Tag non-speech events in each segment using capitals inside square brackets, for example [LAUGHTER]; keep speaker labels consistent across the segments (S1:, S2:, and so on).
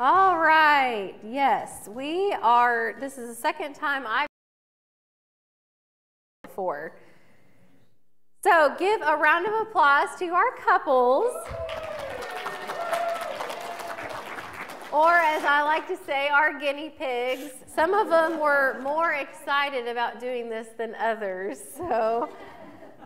S1: All right. Yes, we are. This is the second time I've before. So give a round of applause to our couples. Or, as I like to say, our guinea pigs. Some of them were more excited about doing this than others. So,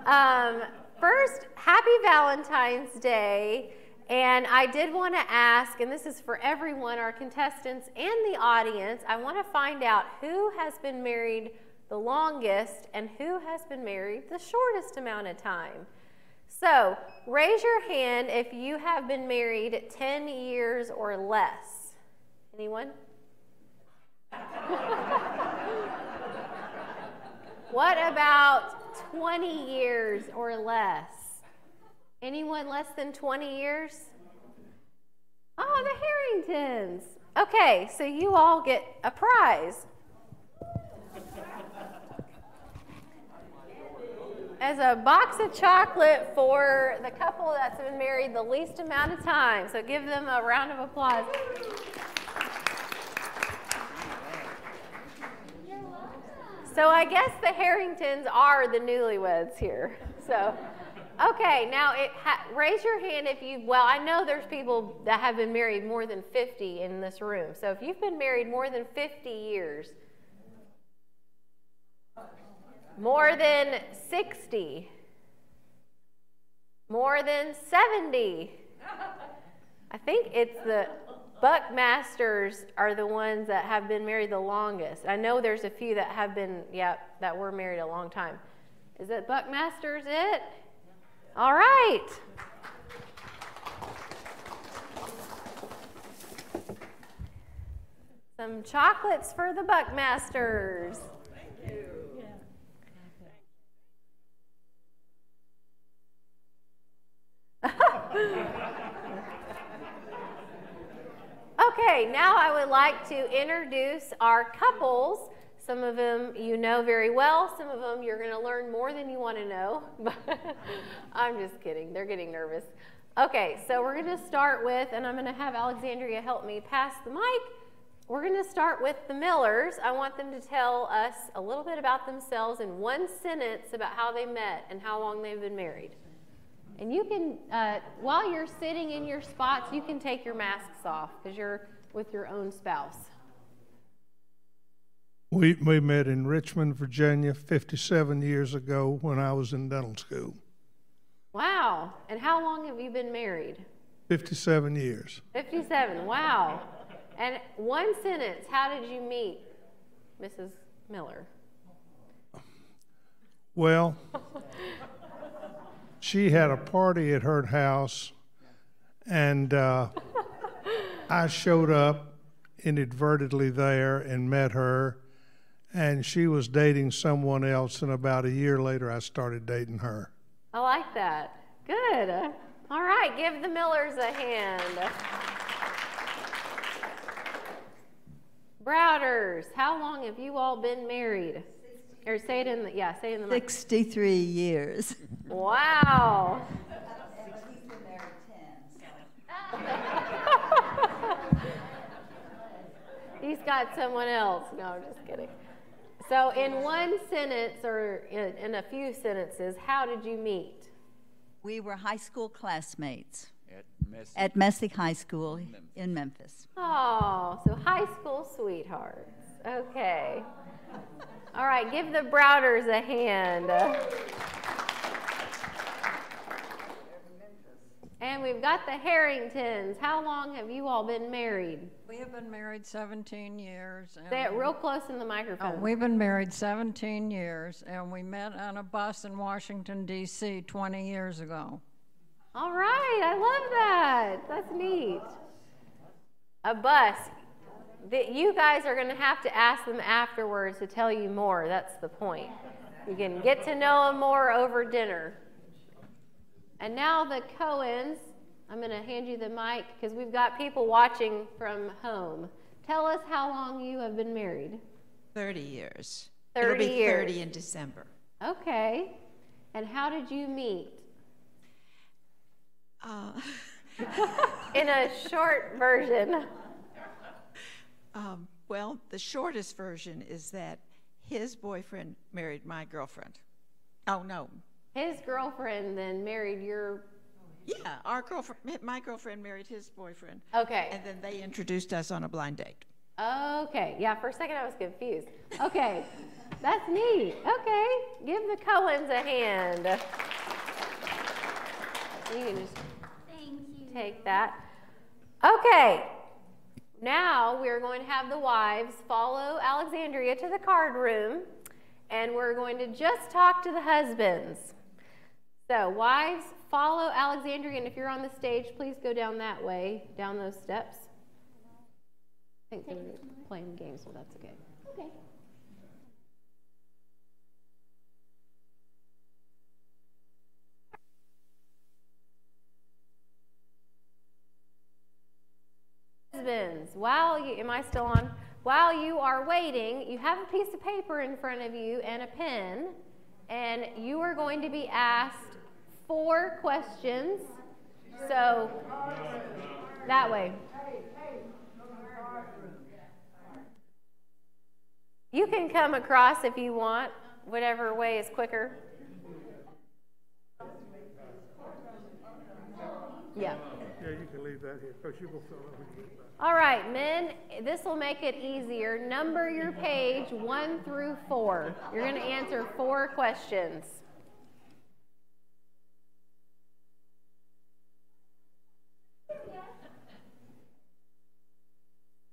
S1: um, first, happy Valentine's Day. And I did want to ask, and this is for everyone, our contestants and the audience, I want to find out who has been married the longest and who has been married the shortest amount of time. So raise your hand if you have been married 10 years or less. Anyone? [LAUGHS] what about 20 years or less? Anyone less than 20 years? Oh, the Harringtons. Okay, so you all get a prize. as a box of chocolate for the couple that's been married the least amount of time. So give them a round of applause. So I guess the Harringtons are the newlyweds here. So, okay, now raise your hand if you, well, I know there's people that have been married more than 50 in this room. So if you've been married more than 50 years, more than 60. More than 70. I think it's the Buckmasters are the ones that have been married the longest. I know there's a few that have been, yeah, that were married a long time. Is it Buckmasters it? All right. Some chocolates for the Buckmasters. Thank [LAUGHS] you. okay, now I would like to introduce our couples. Some of them you know very well, some of them you're going to learn more than you want to know. [LAUGHS] I'm just kidding, they're getting nervous. Okay, so we're going to start with, and I'm going to have Alexandria help me pass the mic. We're going to start with the Millers. I want them to tell us a little bit about themselves in one sentence about how they met and how long they've been married. And you can, uh, while you're sitting in your spots, you can take your masks off because you're with your own spouse.
S2: We, we met in Richmond, Virginia 57 years ago when I was in dental school.
S1: Wow. And how long have you been married?
S2: 57 years.
S1: 57. Wow. And one sentence, how did you meet Mrs. Miller?
S2: Well, she had a party at her house, and uh, I showed up inadvertently there and met her, and she was dating someone else. And about a year later, I started dating her.
S1: I like that. Good. All right, give the Millers a hand. Browders, how long have you all been married? Or say it in the, yeah, say it in the
S3: 63 years.
S1: Wow. [LAUGHS] He's got someone else. No, I'm just kidding. So, in one sentence or in, in, a few sentences, how did you meet?
S3: We were high school classmates at Messick, at Messick High School Memphis. in Memphis.
S1: Oh, so high school sweethearts. Okay. All right, give the Browders a hand. And we've got the Harringtons. How long have you all been married?
S4: We have been married 17 years.
S1: Say it real close in the microphone.
S4: Oh, we've been married 17 years, and we met on a bus in Washington, D.C. 20 years ago.
S1: All right, I love that. That's neat. A bus that you guys are going to have to ask them afterwards to tell you more. That's the point. You can get to know them more over dinner. And now the Cohens, I'm going to hand you the mic because we've got people watching from home. Tell us how long you have been married.
S5: 30 years.
S1: 30
S5: It'll be
S1: years.
S5: 30 in December.
S1: Okay. And how did you meet?
S5: Uh. [LAUGHS]
S1: in a short version.
S5: Um, well, the shortest version is that his boyfriend married my girlfriend. Oh, no.
S1: His girlfriend then married your.
S5: Yeah, our girlfriend, my girlfriend married his boyfriend.
S1: Okay.
S5: And then they introduced us on a blind date.
S1: Okay. Yeah, for a second I was confused. Okay. That's neat. Okay. Give the Cohens a hand. You can just you. take that. Okay. Now we're going to have the wives follow Alexandria to the card room, and we're going to just talk to the husbands. So, wives, follow Alexandria, and if you're on the stage, please go down that way, down those steps. I think they're playing games, so that's okay. Okay. Husbands, while you, am I still on? While you are waiting, you have a piece of paper in front of you and a pen, and you are going to be asked four questions. So, that way. You can come across if you want, whatever way is quicker. Yeah.
S2: Yeah, you can leave that here, because you will fill out when you get back.
S1: All right, men, this will make it easier. Number your page one through four. You're going to answer four questions.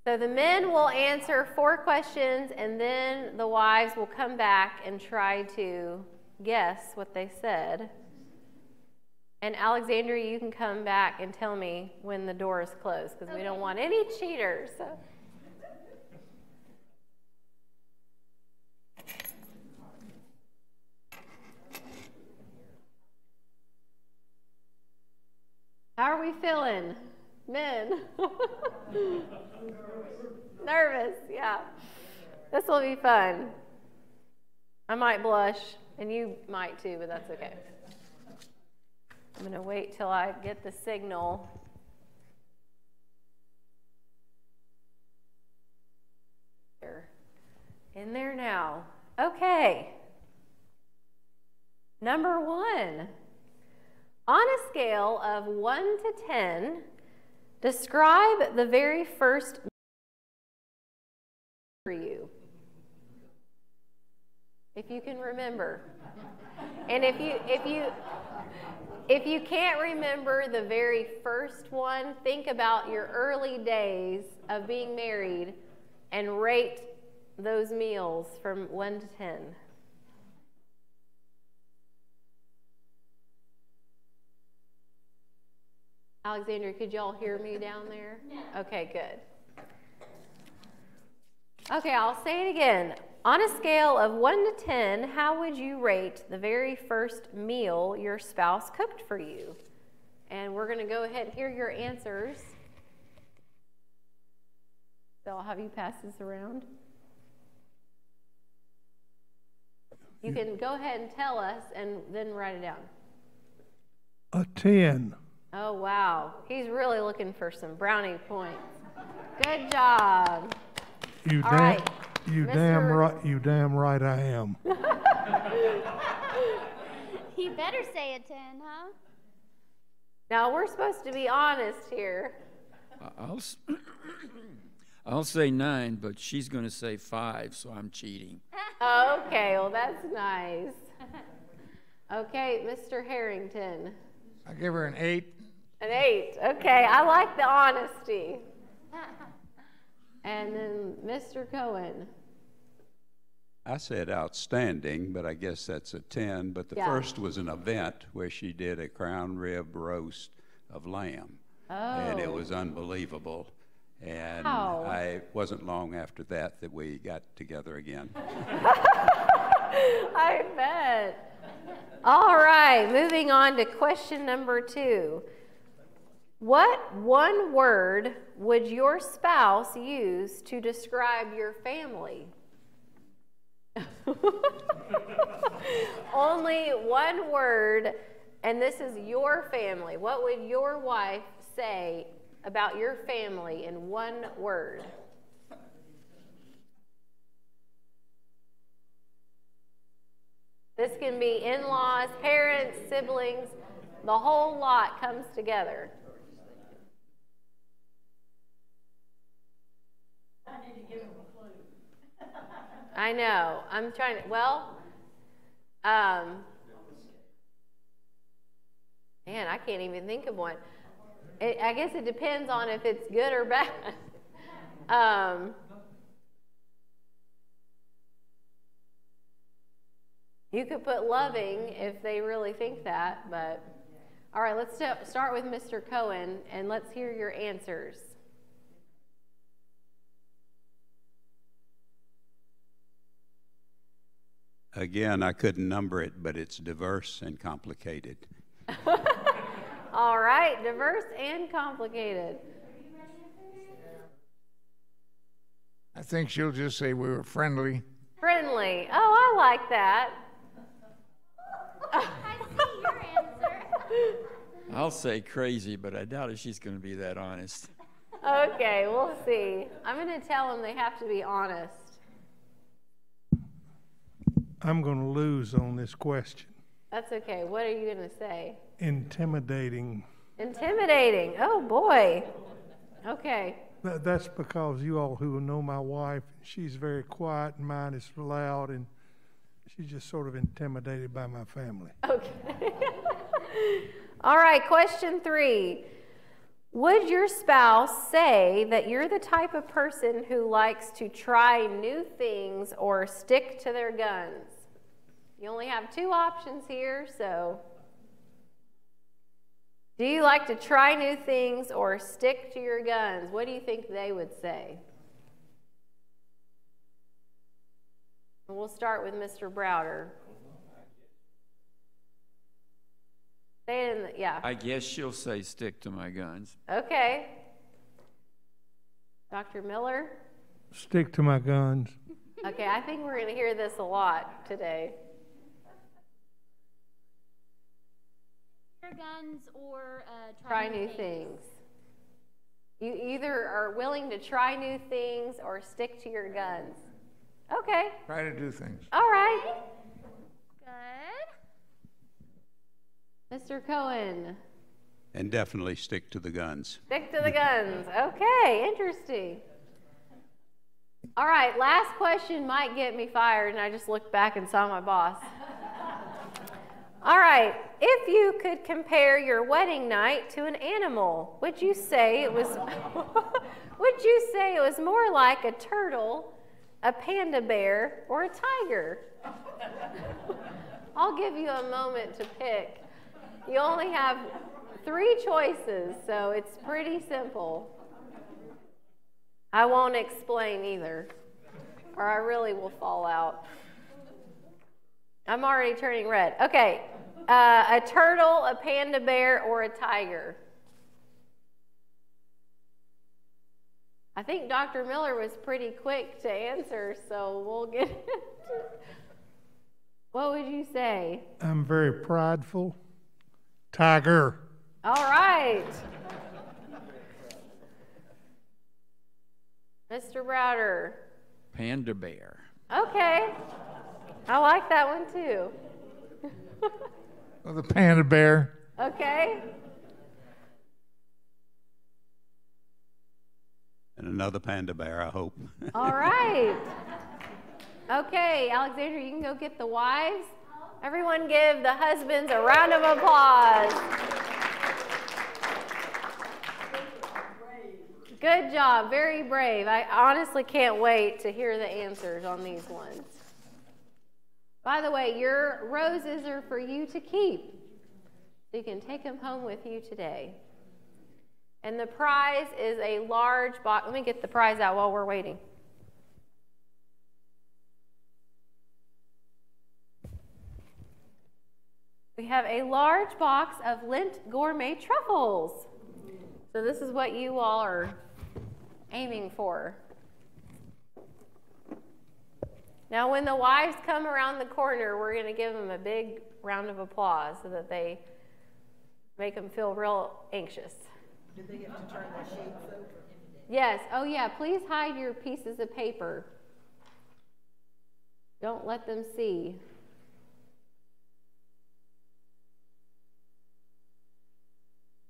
S1: So the men will answer four questions, and then the wives will come back and try to guess what they said. And Alexandria, you can come back and tell me when the door is closed because we don't want any cheaters. How are we feeling? Men. [LAUGHS] Nervous, yeah. This will be fun. I might blush, and you might too, but that's okay. I'm going to wait till I get the signal. In there now. Okay. Number one. On a scale of 1 to 10, describe the very first for you. If you can remember. And if you if you if you can't remember the very first one, think about your early days of being married and rate those meals from 1 to 10. Alexandria, could y'all hear me down there? [LAUGHS] Okay, good. Okay, I'll say it again. On a scale of 1 to 10, how would you rate the very first meal your spouse cooked for you? And we're going to go ahead and hear your answers. So I'll have you pass this around. You can go ahead and tell us and then write it down.
S2: A 10.
S1: Oh, wow. He's really looking for some brownie points. Good job.
S2: You
S1: All
S2: damn,
S1: right.
S2: you
S1: Mr.
S2: damn right, you damn right I am. [LAUGHS]
S6: He better say a 10, huh?
S1: Now, we're supposed to be honest here.
S7: I'll, s- [COUGHS] I'll say nine, but she's going to say five, so I'm cheating.
S1: Okay, well, that's nice. Okay, Mr. Harrington.
S8: I give her an eight.
S1: An eight. Okay, I like the honesty. [LAUGHS] And then Mr. Cohen.
S9: I said outstanding, but I guess that's a 10. But the
S1: Yeah.
S9: first was an event where she did a crown rib roast of lamb. And it
S1: Oh.
S9: was unbelievable. And
S1: Wow.
S9: I wasn't long after that that we got together again. [LAUGHS]
S1: I bet. All right, moving on to question number two. What one word would your spouse use to describe your family? [LAUGHS] Only one word, and this is your family. What would your wife say about your family in one word? This can be in laws, parents, siblings, the whole lot comes together. [LAUGHS] I know. I'm trying to, well, um, man, I can't even think of one. It, I guess it depends on if it's good or bad. [LAUGHS] um, you could put loving if they really think that, but all right, let's start with Mr. Cohen and let's hear your answers.
S9: Again, I couldn't number it, but it's diverse and complicated. [LAUGHS]
S1: All right, diverse and complicated.
S8: I think she'll just say we were friendly.
S1: Friendly. Oh, I like that.
S6: I see your answer.
S7: I'll say crazy, but I doubt if she's going to be that honest.
S1: Okay, we'll see. I'm going to tell them they have to be honest.
S2: I'm going to lose on this question.
S1: That's okay. What are you going to say?
S2: Intimidating.
S1: Intimidating. Oh, boy. Okay.
S2: That's because you all who know my wife, she's very quiet and mine is loud, and she's just sort of intimidated by my family.
S1: Okay. [LAUGHS] all right, question three. Would your spouse say that you're the type of person who likes to try new things or stick to their guns? You only have two options here, so. Do you like to try new things or stick to your guns? What do you think they would say? We'll start with Mr. Browder. Say it in the, yeah.
S7: I guess she'll say stick to my guns.
S1: Okay. Dr. Miller?
S2: Stick to my guns.
S1: Okay, I think we're going to hear this a lot today.
S6: guns or uh,
S1: try, try new things. things. You either are willing to try new things or stick to your guns. Okay.
S8: Try to do things.
S1: All right.
S6: Good.
S1: Mr. Cohen.
S9: And definitely stick to the guns.
S1: Stick to the guns. Okay, interesting. All right, last question might get me fired, and I just looked back and saw my boss. All right, if you could compare your wedding night to an animal, would you say it was [LAUGHS] would you say it was more like a turtle, a panda bear, or a tiger? [LAUGHS] I'll give you a moment to pick. You only have three choices, so it's pretty simple. I won't explain either, or I really will fall out. I'm already turning red. Okay, uh, a turtle, a panda bear, or a tiger? I think Dr. Miller was pretty quick to answer, so we'll get [LAUGHS] it. what would you say?
S2: I'm very prideful. Tiger.
S1: All right. Mr. Browder.
S7: Panda bear.
S1: Okay. I like that one too.
S8: oh, the panda bear.
S1: Okay.
S9: And another panda bear, I hope.
S1: All right. Okay, Alexandra, you can go get the wives. Everyone give the husbands a round of applause. Good job, very brave. I honestly can't wait to hear the answers on these ones. By the way, your roses are for you to keep. You can take them home with you today. And the prize is a large box. Let me get the prize out while we're waiting. We have a large box of Lindt gourmet truffles. So this is what you all are aiming for. Now, when the wives come around the corner, we're going to give them a big round of applause so that they make them feel real anxious.
S5: Do they get to turn their sheets over?
S1: Yes. Oh, yeah. Please hide your pieces of paper. Don't let them see.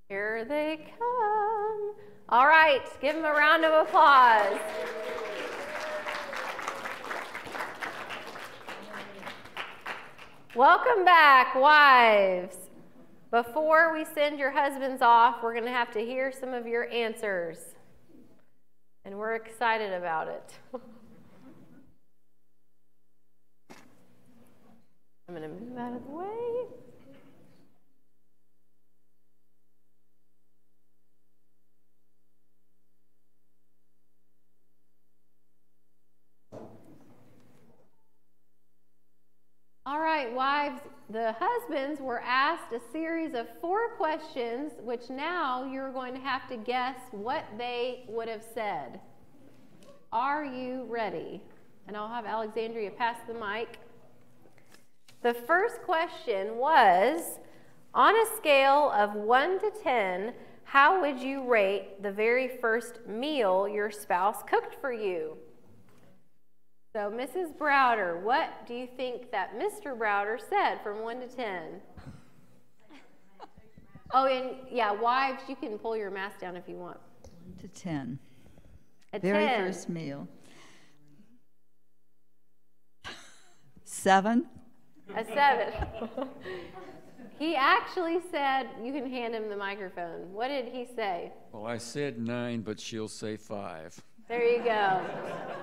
S1: Here they come. All right, give them a round of applause. Welcome back, wives. Before we send your husbands off, we're going to have to hear some of your answers. And we're excited about it. [LAUGHS] I'm going to move out of the way. All right, wives, the husbands were asked a series of four questions, which now you're going to have to guess what they would have said. Are you ready? And I'll have Alexandria pass the mic. The first question was On a scale of 1 to 10, how would you rate the very first meal your spouse cooked for you? So, Mrs. Browder, what do you think that Mr. Browder said from 1 to 10? oh, and yeah, wives, you can pull your mask down if you want.
S3: To 10.
S1: A
S3: Very
S1: 10.
S3: first meal. Seven.
S1: A 7. he actually said, you can hand him the microphone. What did he say?
S7: Well, I said nine, but she'll say five.
S1: There you go.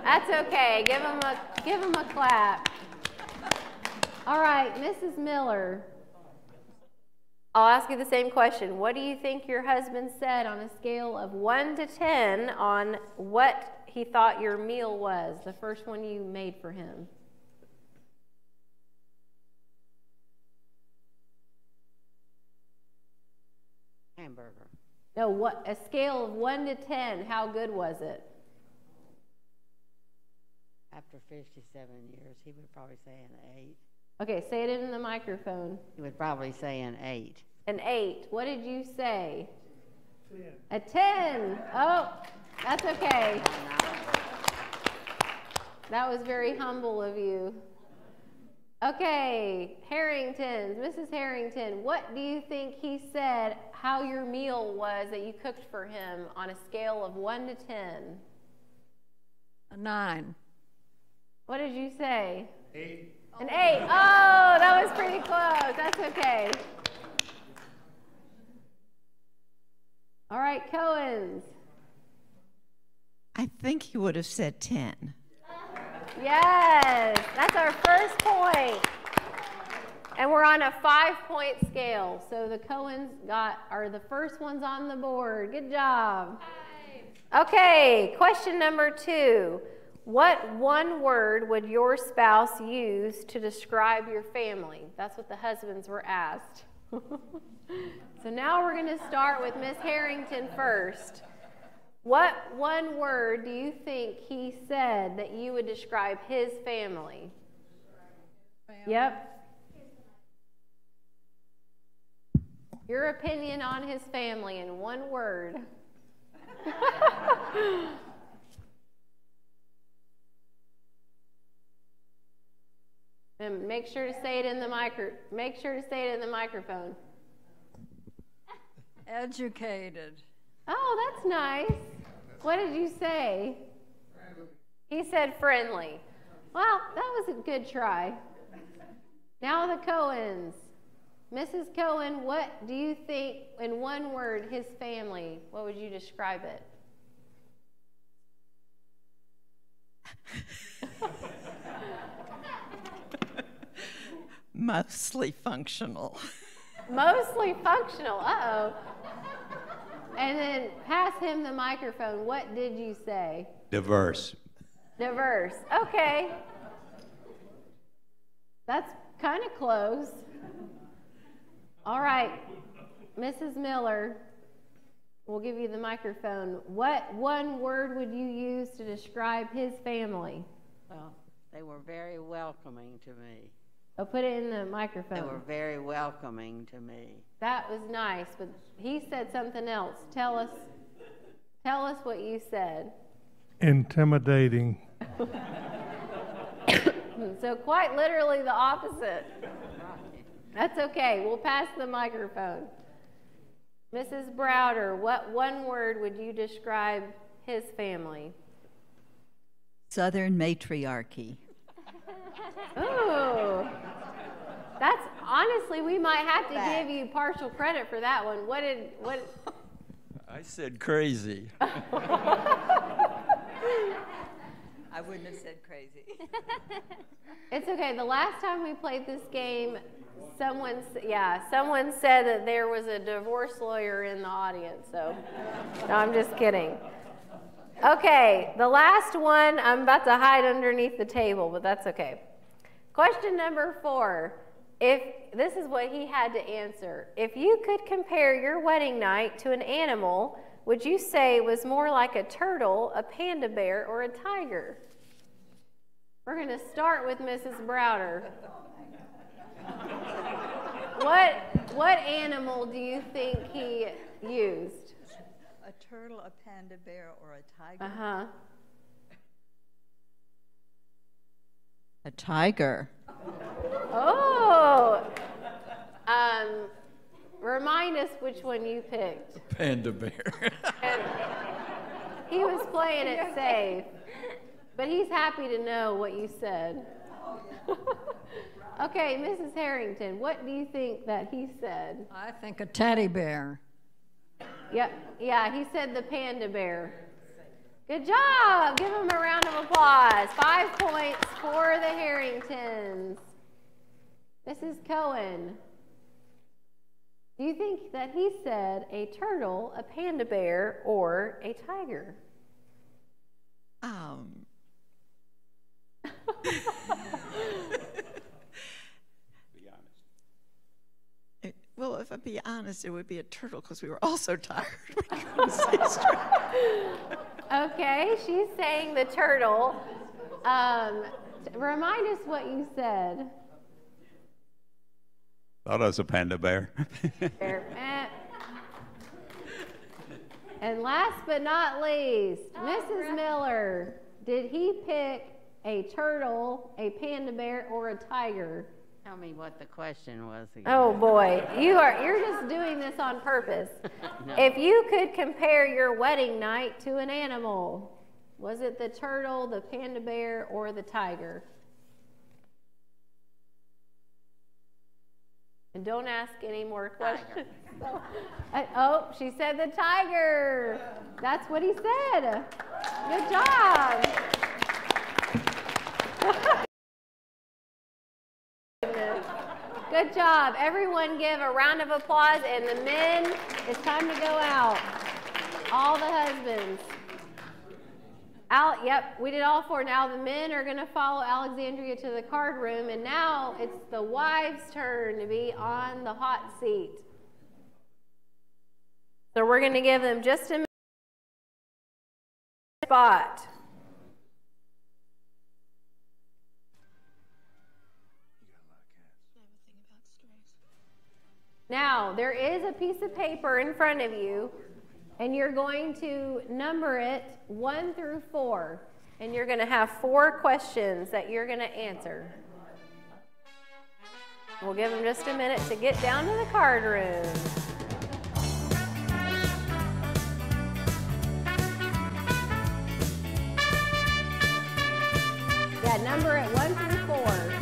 S1: That's okay. Give him a give him a clap. All right, Mrs. Miller. I'll ask you the same question. What do you think your husband said on a scale of 1 to 10 on what he thought your meal was, the first one you made for him?
S10: Hamburger.
S1: No, what a scale of 1 to 10, how good was it?
S10: After 57 years, he would probably say an eight.
S1: Okay, say it in the microphone.
S10: He would probably say an eight.
S1: An 8. What did you say? 10. A 10. Oh, that's okay. That was very humble of you. Okay, Harrington's. Mrs. Harrington, what do you think he said how your meal was that you cooked for him on a scale of 1 to 10?
S4: A nine.
S1: What did you say? Eight. An eight. Oh, that was pretty close. That's okay. All right, Cohen's.
S5: I think he would have said 10.
S1: Yes, that's our first point. And we're on a five point scale. So the Cohens got are the first ones on the board. Good job. Okay, question number two. What one word would your spouse use to describe your family? That's what the husbands were asked. [LAUGHS] so now we're going to start with Miss Harrington first. What one word do you think he said that you would describe his family? Yep. Your opinion on his family in one word. [LAUGHS] and make sure to say it in the micro. Make sure to say it in the microphone.
S4: Educated.
S1: Oh, that's nice. What did you say? He said friendly. Well, that was a good try. Now the Cohens. Mrs. Cohen, what do you think, in one word, his family, what would you describe it? [LAUGHS]
S5: Mostly functional.
S1: Mostly functional. Uh oh. And then pass him the microphone. What did you say?
S9: Diverse.
S1: Diverse. Okay. That's kind of close. All right. Mrs. Miller, we'll give you the microphone. What one word would you use to describe his family?
S10: Well, they were very welcoming to me.
S1: Oh, put it in the microphone.
S10: They were very welcoming to me.
S1: That was nice, but he said something else. Tell us, tell us what you said.
S2: Intimidating. [COUGHS]
S1: so quite literally the opposite. That's okay. We'll pass the microphone. Mrs. Browder, what one word would you describe his family?
S3: Southern matriarchy.
S1: Ooh. That's honestly, we might have to give you partial credit for that one. What did what?
S7: I said crazy.
S3: I wouldn't have said crazy. [LAUGHS]
S1: It's okay. The last time we played this game, someone yeah, someone said that there was a divorce lawyer in the audience. So, no, I'm just kidding. Okay, the last one. I'm about to hide underneath the table, but that's okay. Question number four. If this is what he had to answer, if you could compare your wedding night to an animal, would you say it was more like a turtle, a panda bear, or a tiger? We're going to start with Mrs. Browder. what what animal do you think he used?
S3: A turtle, a panda bear, or a tiger?
S1: Uh huh.
S3: A tiger.
S1: Oh. Um, remind us which one you picked.
S7: A Panda bear.
S1: And he was playing it safe, but he's happy to know what you said. [LAUGHS] okay, Mrs. Harrington, what do you think that he said?
S4: I think a teddy bear.
S1: Yep, yeah, he said the panda bear. Good job. Give him a round of applause. Five points for the Harringtons. Mrs. Cohen, do you think that he said a turtle, a panda bear, or a tiger?
S5: Um, [LAUGHS] [LAUGHS]
S9: Be honest.
S5: it- well, if I be honest, it would be a turtle because we were all so tired. [LAUGHS] we couldn't stay straight.
S1: Okay, she's saying the turtle. Um, remind us what you said.
S9: Thought I was a panda bear.
S1: There, eh. And last but not least, Mrs. Miller, did he pick a turtle, a panda bear, or a tiger?
S10: Tell me what the question was again.
S1: Oh boy, you are you're just doing this on purpose. [LAUGHS]
S10: No.
S1: If you could compare your wedding night to an animal, was it the turtle, the panda bear, or the tiger? And don't ask any more questions. So, [LAUGHS] I- oh, she said the tiger. That's what he said. Good job. [LAUGHS] Good job. Everyone give a round of applause, and the men, it's time to go out. All the husbands. Al, yep, we did all four. Now the men are going to follow Alexandria to the card room, and now it's the wives' turn to be on the hot seat. So we're going to give them just a minute spot. Now, there is a piece of paper in front of you, and you're going to number it one through four. And you're going to have four questions that you're going to answer. We'll give them just a minute to get down to the card room. Yeah, number it one through four.